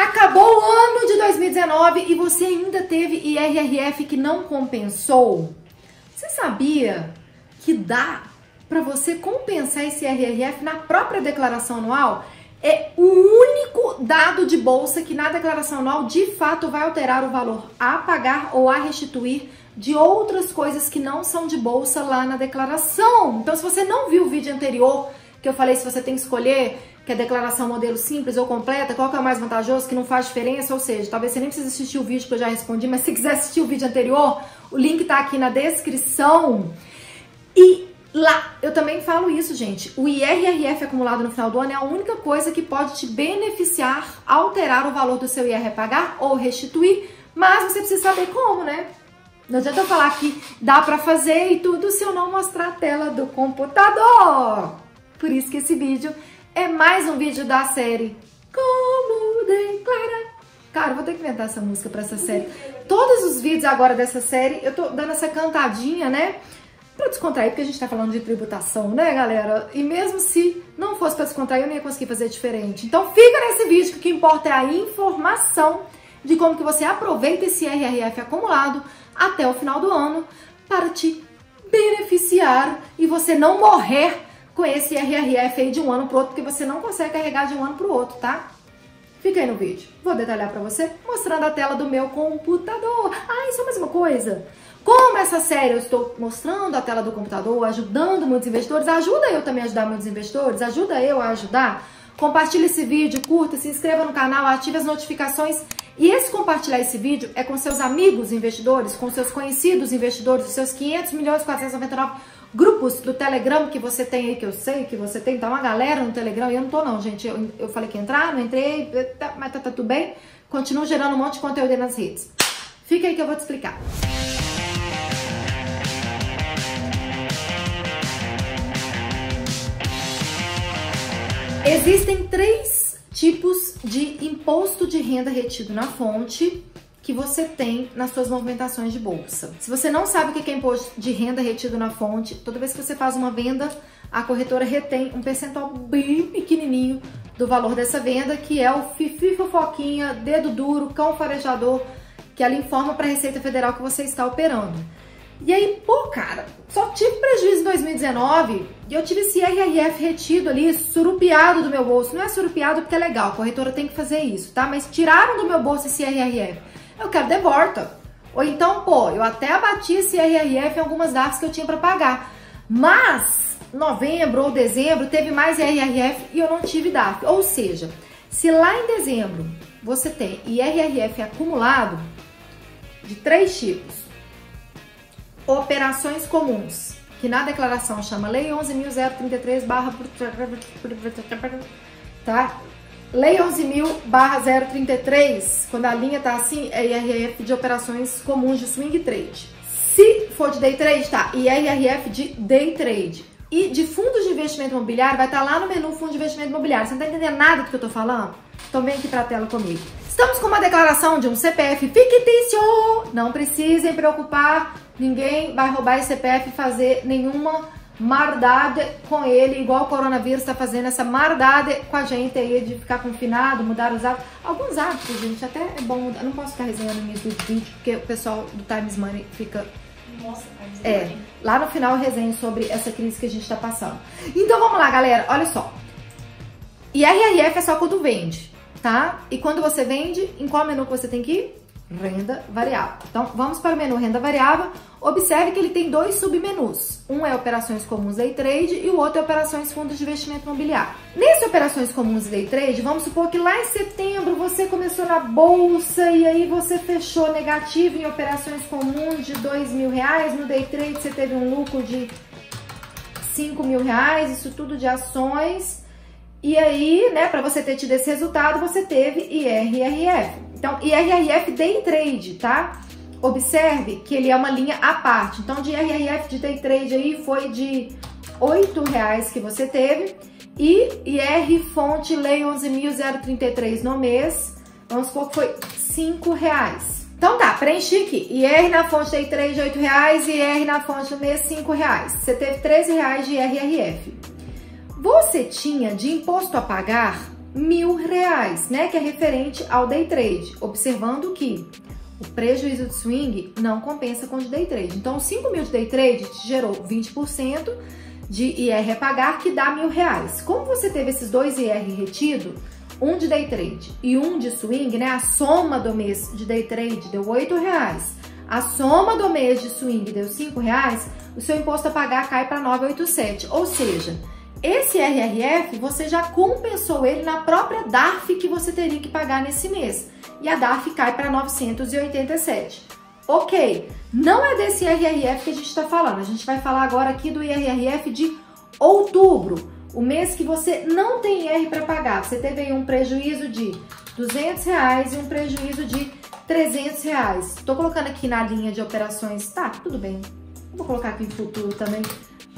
Acabou o ano de 2019 e você ainda teve IRRF que não compensou? Você sabia que dá para você compensar esse IRRF na própria declaração anual? É o único dado de bolsa que na declaração anual de fato vai alterar o valor a pagar ou a restituir de outras coisas que não são de bolsa lá na declaração. Então, se você não viu o vídeo anterior que eu falei se você tem que escolher que declaração modelo simples ou completa, qual que é o mais vantajoso, que não faz diferença, ou seja, talvez você nem precise assistir o vídeo que eu já respondi, mas se quiser assistir o vídeo anterior, o link tá aqui na descrição. E lá, eu também falo isso, gente, o IRRF acumulado no final do ano é a única coisa que pode te beneficiar, alterar o valor do seu IR pagar ou restituir, mas você precisa saber como, né? Não adianta eu falar que dá pra fazer e tudo se eu não mostrar a tela do computador. Por isso que esse vídeo é mais um vídeo da série Como Declara. Cara, vou ter que inventar essa música pra essa série. Todos os vídeos agora dessa série, eu tô dando essa cantadinha, né? Pra descontrair, porque a gente tá falando de tributação, né, galera? E mesmo se não fosse pra descontrair, eu não ia conseguir fazer diferente. Então fica nesse vídeo que o que importa é a informação de como que você aproveita esse RRF acumulado até o final do ano para te beneficiar e você não morrer com esse RRF aí de um ano pro outro, porque você não consegue carregar de um ano pro outro, tá? Fica aí no vídeo. Vou detalhar pra você, mostrando a tela do meu computador. Ah, isso é mais uma coisa. Como essa série eu estou mostrando a tela do computador, ajudando muitos investidores, ajuda eu também a ajudar muitos investidores, ajuda eu a ajudar. Compartilhe esse vídeo, curta, se inscreva no canal, ative as notificações. E esse compartilhar esse vídeo é com seus amigos investidores, com seus conhecidos investidores, os seus 500 milhões 499 grupos do Telegram que você tem aí, que eu sei que você tem, tá uma galera no Telegram, eu não tô não, gente, eu, eu falei que ia entrar, não entrei, tá, mas tá, tá tudo bem, continuo gerando um monte de conteúdo nas redes. Fica aí que eu vou te explicar. Existem três tipos de imposto de renda retido na fonte que você tem nas suas movimentações de bolsa. Se você não sabe o que é imposto de renda retido na fonte, toda vez que você faz uma venda, a corretora retém um percentual bem pequenininho do valor dessa venda, que é o fifi fofoquinha, dedo duro, cão farejador, que ela informa para a Receita Federal que você está operando. E aí, pô, cara, só tive prejuízo em 2019 e eu tive esse RRF retido ali, surupiado do meu bolso. Não é surupiado porque é legal, a corretora tem que fazer isso, tá? Mas tiraram do meu bolso esse RRF eu quero de volta. Ou então, pô, eu até abati esse RRF em algumas datas que eu tinha para pagar. Mas novembro ou dezembro teve mais RRF e eu não tive DAF. Ou seja, se lá em dezembro você tem IRRF acumulado de três tipos, operações comuns, que na declaração chama Lei 11.033 barra tá? Lei 11.033, quando a linha tá assim, é IRF de operações comuns de swing trade. Se for de day trade, tá? IRF de day trade. E de fundos de investimento imobiliário, vai estar tá lá no menu fundo de investimento imobiliário. Você não tá entendendo nada do que eu tô falando? Então vem aqui pra tela comigo. Estamos com uma declaração de um CPF fictício. Não precisem preocupar, ninguém vai roubar esse CPF e fazer nenhuma mardade com ele, igual o coronavírus está fazendo essa mardade com a gente aí de ficar confinado, mudar os hábitos. Alguns hábitos, gente, até é bom mudar. Não posso ficar resenhando no início do vídeo, porque o pessoal do Times Money fica. Nossa, Times É, Money. lá no final eu resenho sobre essa crise que a gente está passando. Então vamos lá, galera, olha só. IRRF é só quando vende, tá? E quando você vende, em qual menu que você tem que ir? Renda variável. Então, vamos para o menu renda variável. Observe que ele tem dois submenus. Um é operações comuns day trade e o outro é operações fundos de investimento imobiliário. Nesse operações comuns day trade, vamos supor que lá em setembro você começou na bolsa e aí você fechou negativo em operações comuns de dois mil reais. No day trade você teve um lucro de cinco mil reais, isso tudo de ações. E aí, né, para você ter tido esse resultado, você teve IRRF. Então, IRRF Day Trade, tá? Observe que ele é uma linha à parte. Então, de IRRF de Day Trade aí foi de R$ reais que você teve e IR fonte lei 11.033 no mês, vamos supor que foi R$ reais. Então tá, preenchi aqui. IR na fonte Day Trade R$ reais e IR na fonte do mês R$ reais. Você teve R$ reais de IRRF. Você tinha de imposto a pagar mil reais, né? Que é referente ao day trade. Observando que o prejuízo de swing não compensa com o de day trade. Então, 5 mil de day trade te gerou 20% de IR a pagar, que dá mil reais. Como você teve esses dois IR retido, um de day trade e um de swing, né? A soma do mês de day trade deu 8 reais. A soma do mês de swing deu 5 reais, o seu imposto a pagar cai para 987. Ou seja, esse RRF você já compensou ele na própria DARF que você teria que pagar nesse mês e a DARF cai para 987. Ok, não é desse IRRF que a gente está falando, a gente vai falar agora aqui do IRRF de outubro, o mês que você não tem IR para pagar. Você teve aí um prejuízo de 200 reais e um prejuízo de 300 reais. Estou colocando aqui na linha de operações, tá, tudo bem. Vou colocar aqui em futuro também,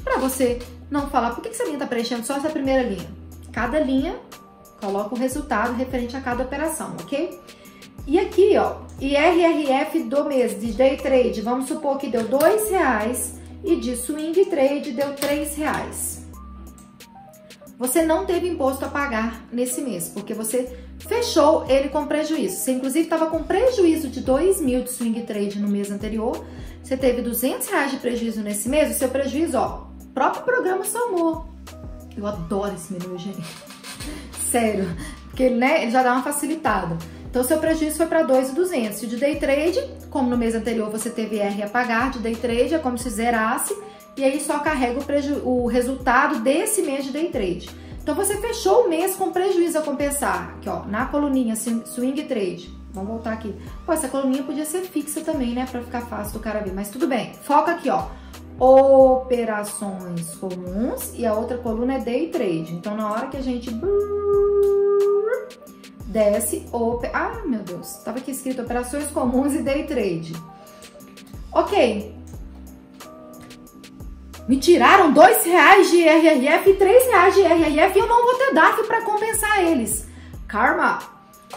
para você não falar por que essa linha está preenchendo só essa primeira linha. Cada linha coloca o resultado referente a cada operação, ok? E aqui, ó, IRRF do mês de day trade, vamos supor que deu dois reais e de swing trade deu três reais. Você não teve imposto a pagar nesse mês, porque você fechou ele com prejuízo. Você inclusive estava com prejuízo de dois mil de swing trade no mês anterior. Você teve 200 reais de prejuízo nesse mês. O seu prejuízo, ó, próprio programa somou. Eu adoro esse menu, gente. Sério, porque né, ele já dá uma facilitada. Então, seu prejuízo foi para 2,200. E de day trade, como no mês anterior você teve R a pagar de day trade, é como se zerasse. E aí só carrega o, o resultado desse mês de day trade. Então, você fechou o mês com prejuízo a compensar. Aqui, ó, na coluninha swing trade. Vamos voltar aqui. Pô, essa coluninha podia ser fixa também, né? Pra ficar fácil do cara ver. Mas tudo bem. Foca aqui, ó. Operações comuns. E a outra coluna é day trade. Então, na hora que a gente desce, op... ah, meu Deus, estava aqui escrito operações comuns e day trade. Ok. Me tiraram dois reais de RRF e três reais de RRF e eu não vou ter DAF para compensar eles. Karma.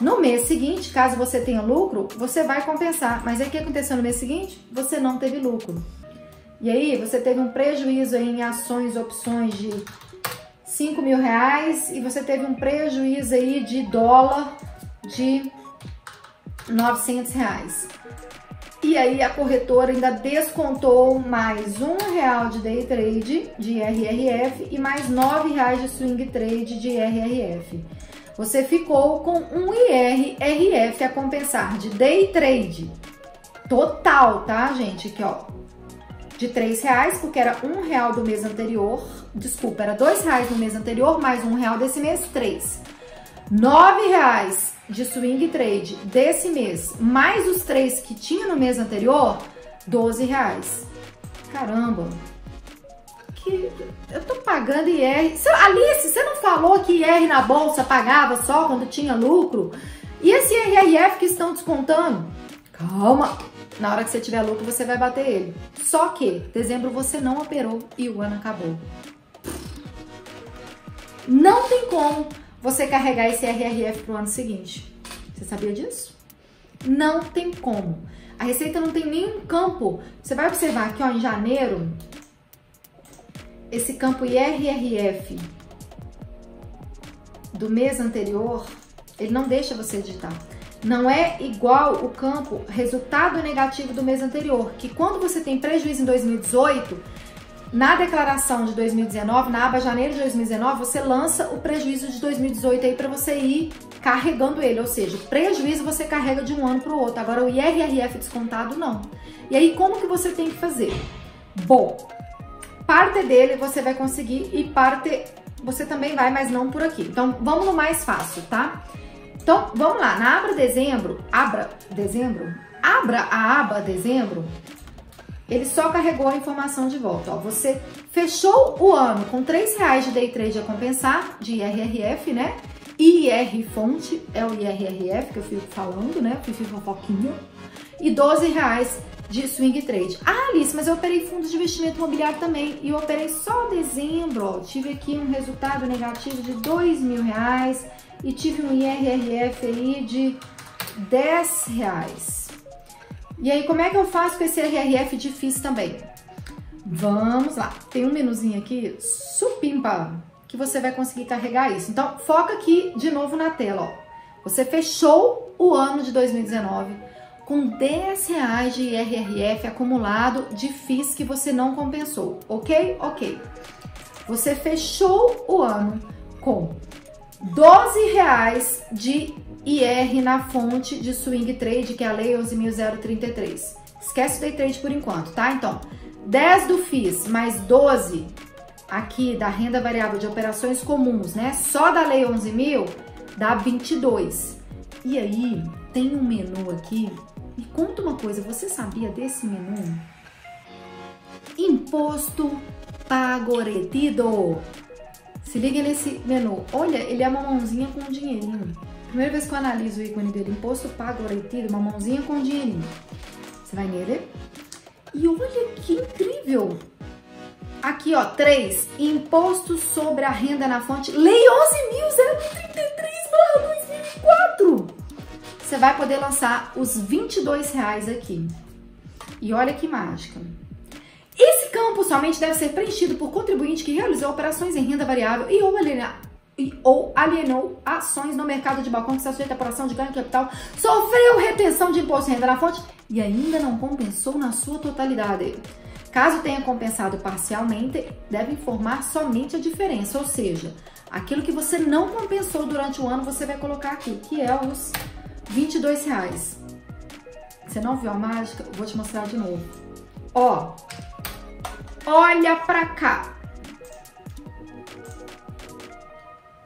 No mês seguinte, caso você tenha lucro, você vai compensar. Mas aí o que aconteceu no mês seguinte? Você não teve lucro. E aí você teve um prejuízo em ações, opções de 5 mil reais e você teve um prejuízo aí de dólar de 900 reais. E aí a corretora ainda descontou mais um real de day trade de RRF e mais nove reais de swing trade de RRF. Você ficou com um IRRF a compensar de day trade total, tá, gente? Aqui, ó, de três reais, porque era um real do mês anterior. Desculpa, era dois reais no mês anterior, mais um real desse mês, três. Nove reais de swing trade desse mês, mais os três que tinha no mês anterior, doze reais. Caramba! Que eu tô pagando IR. Alice, você não falou que IR na bolsa pagava só quando tinha lucro? E esse IRRF que estão descontando? Calma! Na hora que você tiver lucro, você vai bater ele. Só que dezembro você não operou e o ano acabou. Não tem como você carregar esse RRF pro ano seguinte. Você sabia disso? Não tem como. A receita não tem nenhum campo. Você vai observar aqui, ó, em janeiro, esse campo IRRF do mês anterior, ele não deixa você digitar não é igual o campo resultado negativo do mês anterior, que quando você tem prejuízo em 2018, na declaração de 2019, na aba janeiro de 2019, você lança o prejuízo de 2018 aí para você ir carregando ele, ou seja, o prejuízo você carrega de um ano para o outro. Agora o IRRF descontado não. E aí como que você tem que fazer? Bom, parte dele você vai conseguir e parte você também vai, mas não por aqui. Então vamos no mais fácil, tá? Então, vamos lá, na abra dezembro, abra dezembro, abra a aba dezembro, ele só carregou a informação de volta. Ó, você fechou o ano com R$ reais de day trade a compensar, de IRRF, né? IR fonte é o IRRF que eu fico falando, né? Fifi fofoquinha. E 12 reais de swing trade. Ah, Alice, mas eu operei fundos de investimento imobiliário também. E eu operei só dezembro, ó. Tive aqui um resultado negativo de dois mil reais e tive um IRRF aí de 10 reais. E aí, como é que eu faço com esse IRRF difícil também? Vamos lá, tem um menuzinho aqui, supimpa, que você vai conseguir carregar isso. Então, foca aqui de novo na tela, ó. Você fechou o ano de 2019 com 10 reais de IRRF acumulado de FIIs que você não compensou, ok? Ok. Você fechou o ano com 12 reais de IR na fonte de swing trade, que é a lei 11.033. Esquece o day trade por enquanto, tá? Então, 10 do FIIs mais 12 aqui da renda variável de operações comuns, né? Só da lei 11 mil dá 22. E aí, tem um menu aqui. E conta uma coisa, você sabia desse menu? Imposto pago retido. Se liga nesse menu. Olha, ele é uma mãozinha com um dinheirinho. Primeira vez que eu analiso o ícone dele, imposto pago retido, uma mãozinha com um dinheirinho. Você vai nele. E olha que incrível! Aqui, ó, 3. Imposto sobre a renda na fonte. Lei 11.033/2004. Você vai poder lançar os 22 reais aqui. E olha que mágica. Somente deve ser preenchido por contribuinte que realizou operações em renda variável e ou, aliena, e, ou alienou ações no mercado de balcão que está sujeito a apuração de ganho de capital, sofreu retenção de imposto de renda na fonte e ainda não compensou na sua totalidade. Caso tenha compensado parcialmente, deve informar somente a diferença, ou seja, aquilo que você não compensou durante o ano, você vai colocar aqui, que é os 22 reais. Você não viu a mágica? vou te mostrar de novo. Ó, olha pra cá.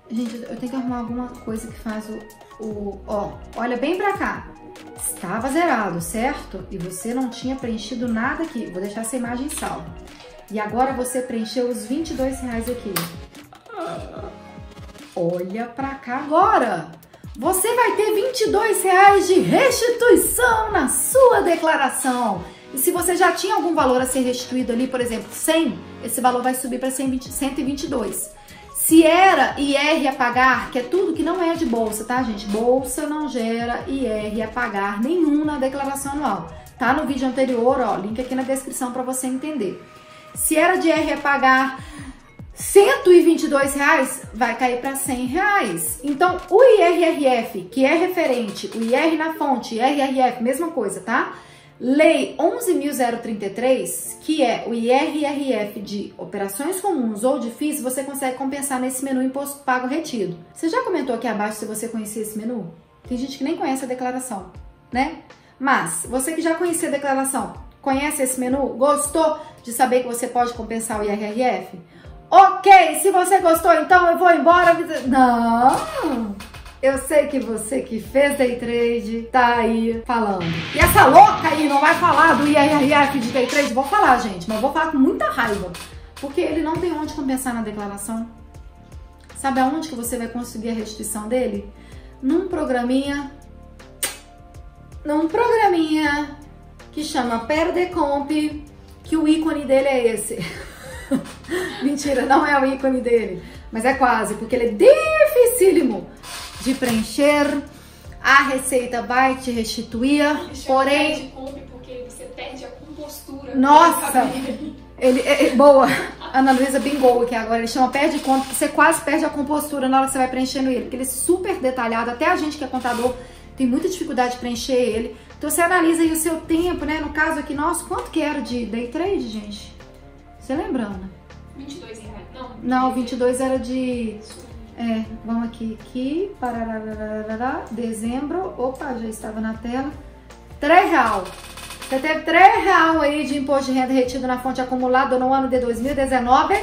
Gente, eu tenho que arrumar alguma coisa que faz o, o ó, olha bem pra cá estava zerado, certo? E você não tinha preenchido nada aqui. Vou deixar essa imagem salva. E agora você preencheu os 22 reais aqui. Olha pra cá agora! Você vai ter 22 reais de restituição na sua declaração. E se você já tinha algum valor a ser restituído ali, por exemplo, 100, esse valor vai subir para 122. Se era IR a pagar, que é tudo que não é de bolsa, tá, gente? Bolsa não gera IR a pagar nenhum na declaração anual. Tá no vídeo anterior, ó, link aqui na descrição para você entender. Se era de IR a pagar 122 reais, vai cair para 100 reais. Então, o IRRF, que é referente, o IR na fonte, IRRF, mesma coisa, tá? Lei 11.033, que é o IRRF de operações comuns ou de FIIs, você consegue compensar nesse menu imposto pago retido. Você já comentou aqui abaixo se você conhecia esse menu? Tem gente que nem conhece a declaração, né? Mas, você que já conhecia a declaração, conhece esse menu? Gostou de saber que você pode compensar o IRRF? Ok, se você gostou, então eu vou embora. Não! Eu sei que você que fez day trade tá aí falando. E essa louca aí não vai falar do IRRF de day trade? Vou falar, gente, mas vou falar com muita raiva. Porque ele não tem onde compensar na declaração. Sabe aonde que você vai conseguir a restituição dele? Num programinha. Num programinha que chama Perdecomp, que o ícone dele é esse. Mentira, não é o ícone dele. Mas é quase, porque ele é dificílimo de preencher. A receita vai te restituir, porém... porque você perde a compostura. Nossa! Ele, é, é, boa, Ana Luísa bingou aqui agora, ele chama perde conta, porque você quase perde a compostura na hora que você vai preenchendo ele, porque ele é super detalhado, até a gente que é contador tem muita dificuldade de preencher ele. Então você analisa aí o seu tempo, né? No caso aqui nosso, quanto que era de day trade, gente? Você lembra, Ana? 22 reais, não. Não, 22 era de... É, vamos aqui, aqui, parará, dezembro, opa, já estava na tela, 3 real. Você teve 3 real aí de imposto de renda retido na fonte acumulada no ano de 2019,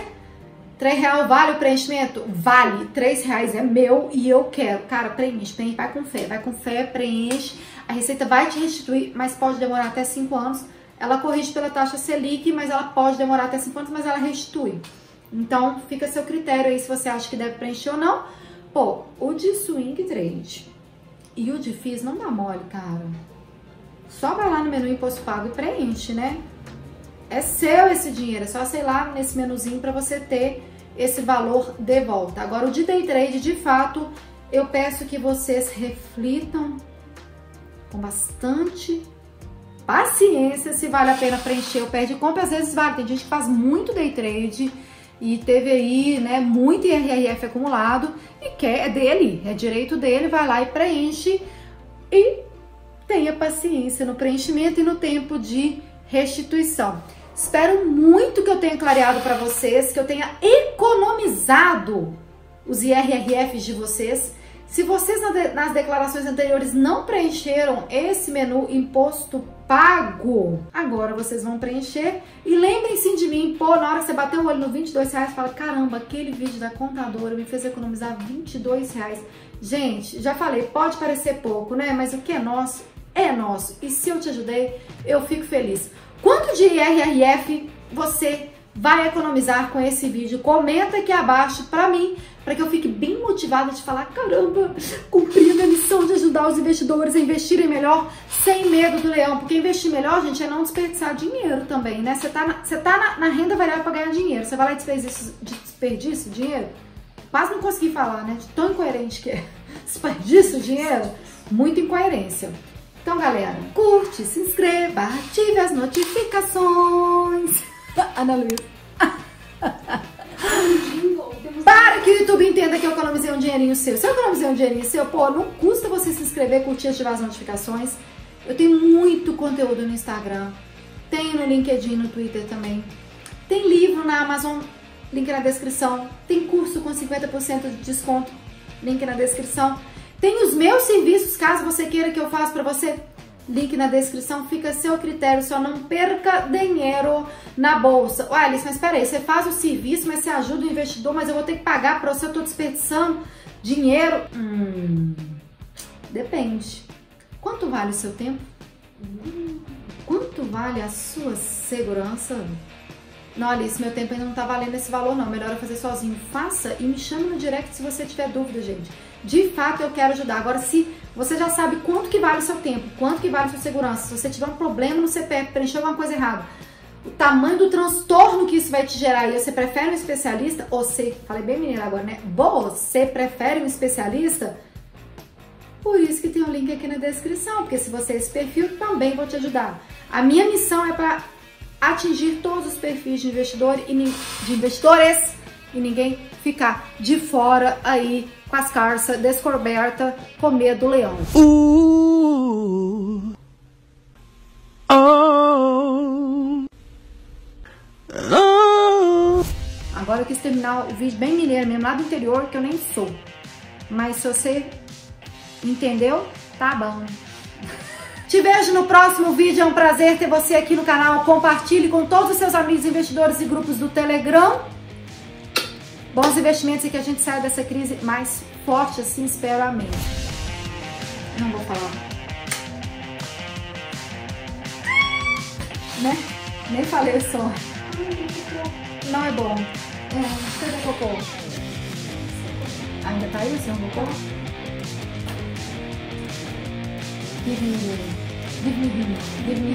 3 real vale o preenchimento? Vale, 3 reais é meu e eu quero. Cara, preenche, preenche, vai com fé, vai com fé, preenche. A Receita vai te restituir, mas pode demorar até 5 anos. Ela corrige pela taxa Selic, mas ela pode demorar até 5 anos, mas ela restitui. Então, fica a seu critério aí se você acha que deve preencher ou não. Pô, o de swing trade e o de FIIs não dá mole, cara. Só vai lá no menu imposto pago e preenche, né? É seu esse dinheiro, é só sei lá nesse menuzinho para você ter esse valor de volta. Agora, o de day trade, de fato, eu peço que vocês reflitam com bastante paciência se vale a pena preencher o pé de compra. Às vezes vale, tem gente que faz muito day trade e teve aí, né, muito IRRF acumulado e quer, é dele, é direito dele, vai lá e preenche e tenha paciência no preenchimento e no tempo de restituição. Espero muito que eu tenha clareado para vocês, que eu tenha economizado os IRRFs de vocês. Se vocês nas declarações anteriores não preencheram esse menu imposto pago, agora vocês vão preencher. E lembrem-se de mim, pô, na hora que você bater o olho no 22 reais, fala, caramba, aquele vídeo da contadora me fez economizar 22 reais. Gente, já falei, pode parecer pouco, né? Mas o que é nosso, é nosso. E se eu te ajudei, eu fico feliz. Quanto de IRRF você vai economizar com esse vídeo? Comenta aqui abaixo pra mim, para que eu fique bem motivada de falar, caramba, cumprindo a missão de ajudar os investidores a investirem melhor sem medo do leão. Porque investir melhor, gente, é não desperdiçar dinheiro também, né? Você tá na, você tá na, na renda variável para ganhar dinheiro. Você vai lá e desperdiça, desperdiça dinheiro? Quase não consegui falar, né? De tão incoerente que é. Desperdiça dinheiro? Muita incoerência. Então, galera, curte, se inscreva, ative as notificações. Ana Luísa. Para que o YouTube entenda que eu economizei um dinheirinho seu. Se eu economizei um dinheirinho seu, pô, não custa você se inscrever, curtir, ativar as notificações. Eu tenho muito conteúdo no Instagram. Tenho no LinkedIn, no Twitter também. Tem livro na Amazon, link na descrição. Tem curso com 50% de desconto, link na descrição. Tem os meus serviços, caso você queira que eu faça para você. Link na descrição, fica a seu critério, só não perca dinheiro na bolsa. Olha, Alice, mas espera aí, você faz o serviço, mas você ajuda o investidor, mas eu vou ter que pagar para você, eu tô desperdiçando dinheiro. Hum, depende. Quanto vale o seu tempo? Quanto vale a sua segurança? Não, Alice, meu tempo ainda não tá valendo esse valor não, melhor eu fazer sozinho. Faça e me chame no direct se você tiver dúvida, gente de fato eu quero ajudar. Agora, se você já sabe quanto que vale o seu tempo, quanto que vale a sua segurança, se você tiver um problema no CPF, preencher alguma coisa errada, o tamanho do transtorno que isso vai te gerar e você prefere um especialista, ou você, falei bem menina agora, né? Você prefere um especialista? Por isso que tem o um link aqui na descrição, porque se você é esse perfil, também vou te ajudar. A minha missão é para atingir todos os perfis de investidor e de investidores e ninguém ficar de fora aí com as carças descobertas com medo do leão. Uh, oh, oh. Agora eu quis terminar o vídeo bem mineiro mesmo, lá do interior, que eu nem sou. Mas se você entendeu, tá bom. Te vejo no próximo vídeo, é um prazer ter você aqui no canal. Compartilhe com todos os seus amigos investidores e grupos do Telegram bons investimentos e que a gente saia dessa crise mais forte, assim, espero, amém. Não vou falar. Né? Nem falei o som. Não é bom. É, cadê o cocô? Ainda tá aí o seu cocô? Give me, give me, give me, give me.